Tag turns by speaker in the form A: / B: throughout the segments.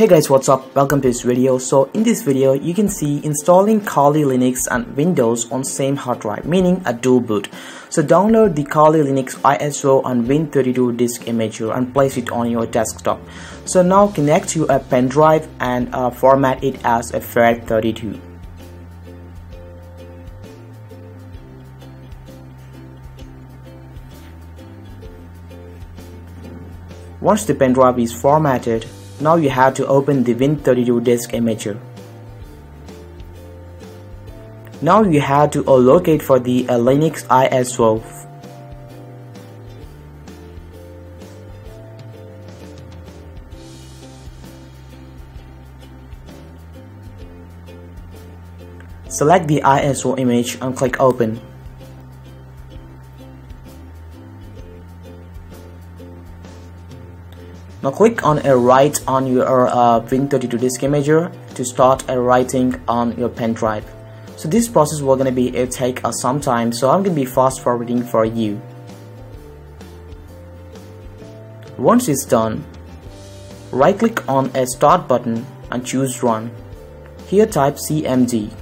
A: Hey guys what's up? Welcome to this video. So in this video you can see installing Kali Linux and Windows on same hard drive meaning a dual boot. So download the Kali Linux ISO and Win32 disk imager and place it on your desktop. So now connect to a pen drive and uh, format it as a FAT32 Once the pen drive is formatted, now you have to open the Win32 disk imager. Now you have to allocate for the uh, Linux ISO. Select the ISO image and click open. Now click on a write on your uh, Win32 disk imager to start a writing on your pen drive. So this process will gonna be it take uh, some time so I'm gonna be fast forwarding for you. Once it's done, right click on a start button and choose run. Here type cmd.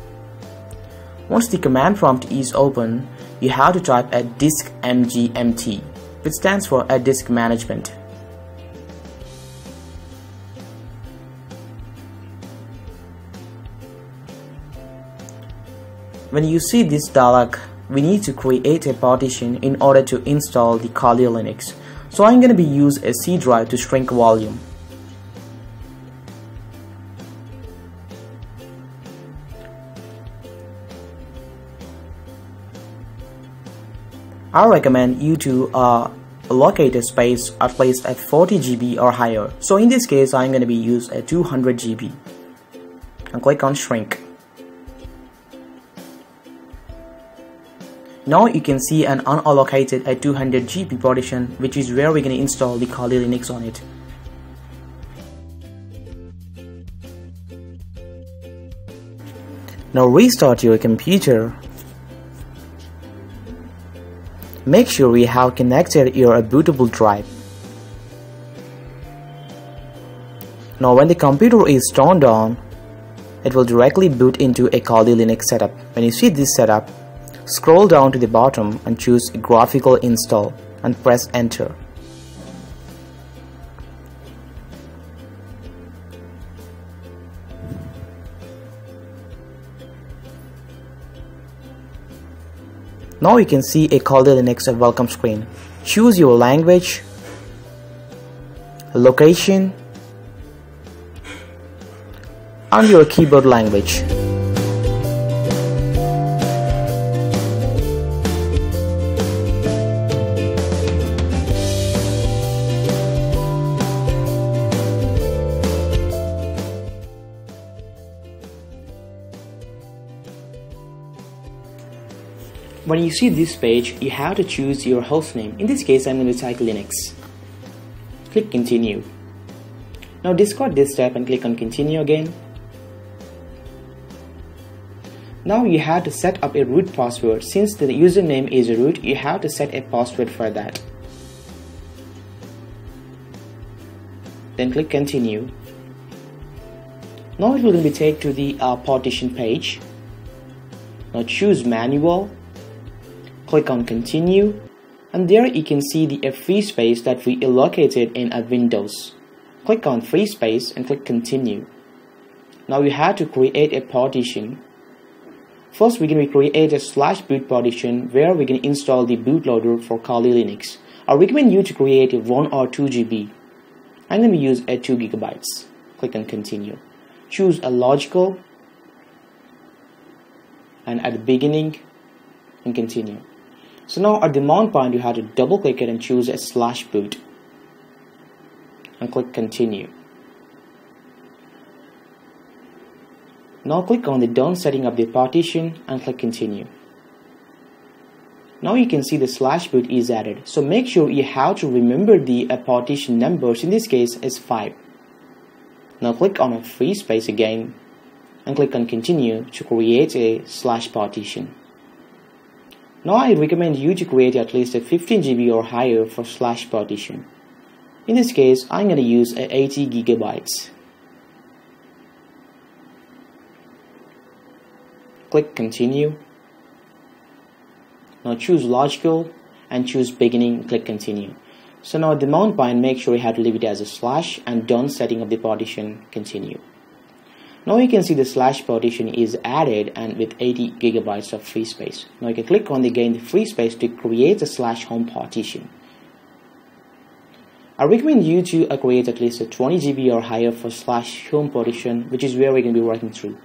A: Once the command prompt is open, you have to type a disk mgmt which stands for a disk management. When you see this dialog, we need to create a partition in order to install the Kali Linux. So I'm going to be use a C drive to shrink volume. I recommend you to uh, allocate a space at least at 40 GB or higher. So in this case, I'm going to be use a 200 GB and click on shrink. Now you can see an unallocated a 200 GB partition which is where we're going to install the Kali Linux on it. Now restart your computer. Make sure you have connected your bootable drive. Now when the computer is turned on, it will directly boot into a Kali Linux setup. When you see this setup, Scroll down to the bottom and choose Graphical Install and press Enter. Now you can see a Kali Linux welcome screen. Choose your language, location, and your keyboard language. When you see this page, you have to choose your hostname. In this case, I'm going to type Linux. Click continue. Now discard this step and click on continue again. Now you have to set up a root password. Since the username is root, you have to set a password for that. Then click continue. Now it will be take to the uh, partition page. Now choose manual click on continue and there you can see the free space that we allocated in a Windows. Click on free space and click continue. Now we have to create a partition. First we're going to create a slash boot partition where we can install the bootloader for Kali Linux. I recommend you to create a 1 or 2 GB. I'm going to use a 2 gigabytes. Click on continue. Choose a logical and at the beginning and continue. So now at the mount point you have to double click it and choose a slash boot and click continue. Now click on the done setting up the partition and click continue. Now you can see the slash boot is added. So make sure you have to remember the uh, partition numbers. In this case is 5. Now click on a free space again and click on continue to create a slash partition. Now I recommend you to create at least a 15 GB or higher for slash partition. In this case, I'm going to use 80 gigabytes. Click continue. Now choose logical and choose beginning, click continue. So now at the mount point, make sure you have to leave it as a slash and done setting up the partition, continue now you can see the slash partition is added and with 80 gigabytes of free space. Now you can click on the gain the free space to create a slash home partition. I recommend you to create at least a 20 GB or higher for slash home partition which is where we're going to be working through.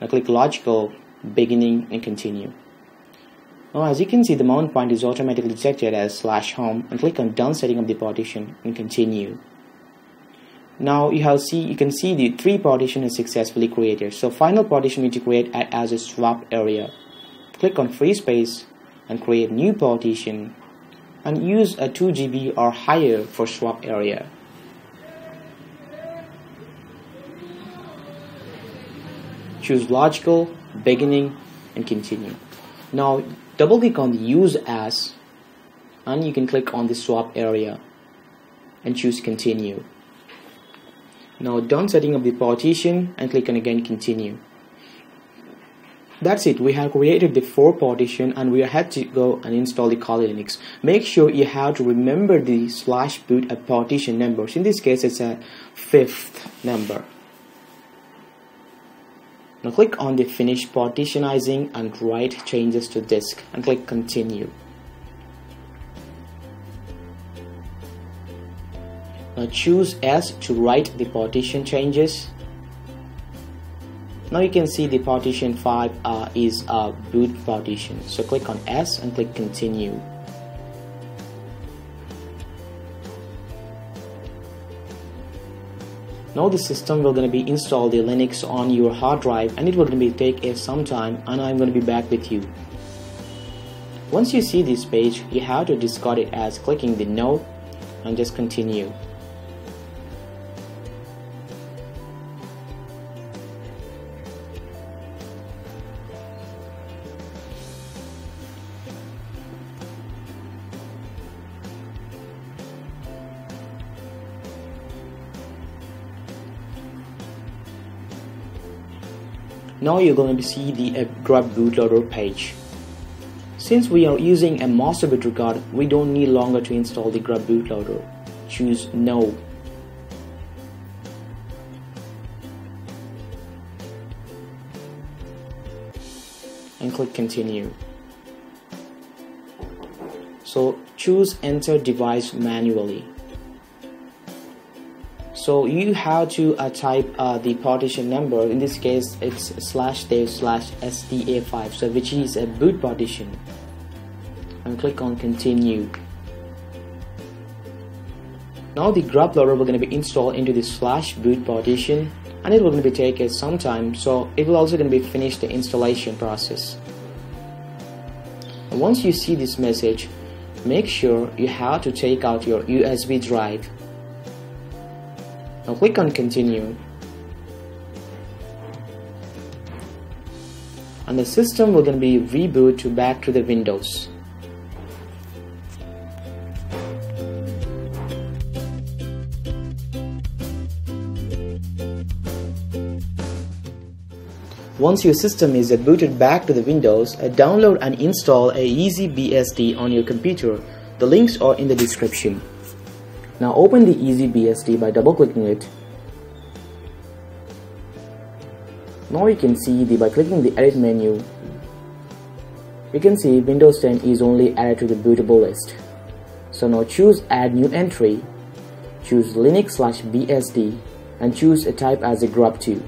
A: Now click logical beginning and continue. Now as you can see the mount point is automatically detected as slash home and click on done setting up the partition and continue now you have see you can see the three partition is successfully created. So final partition we need to create as a swap area. Click on free space and create new partition and use a 2 GB or higher for swap area. Choose logical beginning and continue. Now double click on the use as and you can click on the swap area and choose continue now done setting up the partition and click on again continue. That's it. We have created the four partition and we had to go and install the Kali Linux. Make sure you have to remember the slash boot a partition numbers. In this case it's a fifth number. Now click on the finish partitionizing and write changes to disk and click continue. Now choose S to write the partition changes. Now you can see the partition 5 uh, is a boot partition. So click on S and click continue. Now the system will to be install the Linux on your hard drive and it will to be take a some time and I'm going to be back with you. Once you see this page, you have to discard it as clicking the no and just continue. Now you're going to see the grub bootloader page. Since we are using a master boot record, we don't need longer to install the grub bootloader. Choose no. And click continue. So choose enter device manually so you have to uh, type uh, the partition number. In this case it's slash dev slash sda5 so which is a boot partition. And click on continue. Now the grub loader will going to be installed into the slash boot partition and it will going to be take some time so it will also going to be finished the installation process. And once you see this message make sure you have to take out your USB drive now click on continue and the system will to be reboot to back to the Windows. Once your system is booted back to the Windows, uh, download and install a EasyBCD on your computer. The links are in the description. Now open the EasyBCD by double clicking it. Now you can see the by clicking the edit menu you can see Windows 10 is only added to the bootable list. So now choose add new entry, choose Linux slash BSD and choose a type as a grub2.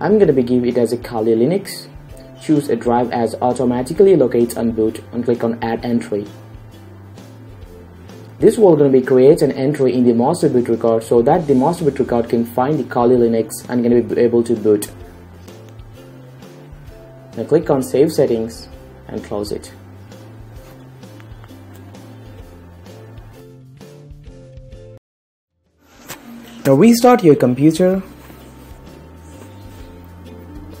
A: I'm gonna be give it as a Kali Linux choose a drive as automatically locates on boot and click on add entry. This will going to be create an entry in the master boot record so that the master boot record can find the Kali Linux and going to be able to boot. Now click on save settings and close it. Now restart your computer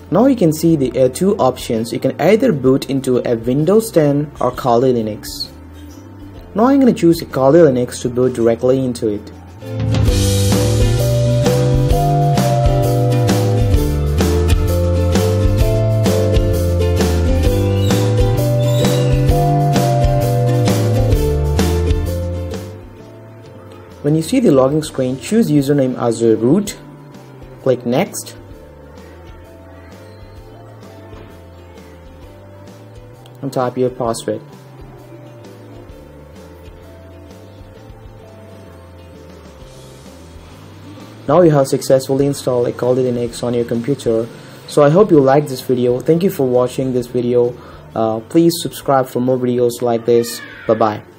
A: now you can see the uh, two options. You can either boot into a Windows 10 or Kali Linux. Now I'm going to choose Kali Linux to boot directly into it. When you see the login screen, choose username as a root, click next and type your password now you have successfully installed a Kali Linux on your computer. So I hope you liked this video. Thank you for watching this video. Uh, please subscribe for more videos like this. Bye bye